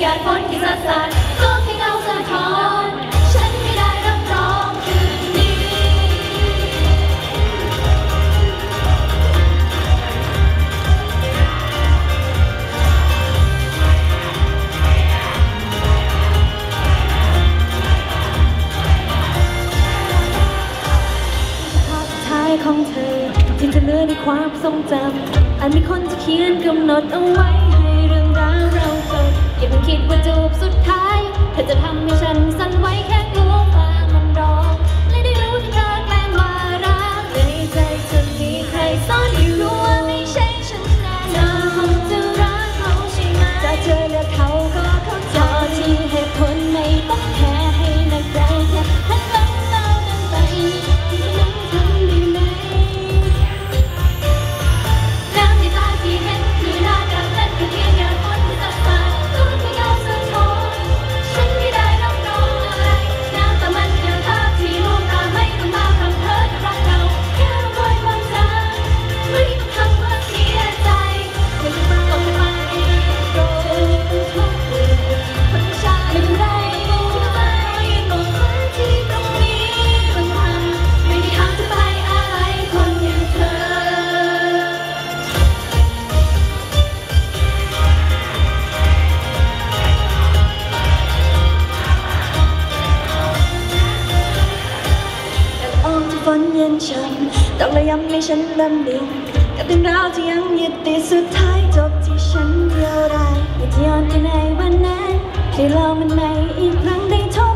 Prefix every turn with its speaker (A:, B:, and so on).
A: หยาดฝนที่สาดสาดก็แค่เงาสะท้อนฉันไม่ได้รับรองคืนนี้
B: ภาพท้ายของเธอที่จะเหลือในความทรงจำอาจมีคนจะเขียนกำหนดเอาไว้
A: ย่าเพิ่งคิดว่าจูบสุดท้ายเธอจะทำให้ฉันสั่นไหวแค่ นเย็นช้ำต้องระยำให้
B: ฉันลำดิ่งกับเรื่องราวที่ยังยึดติดสุดท้ายจบที่ฉันเดียวดายอยาที่ย้อนไปในวันนั้นที่เรามันไม่อีกครั้งได้ทบ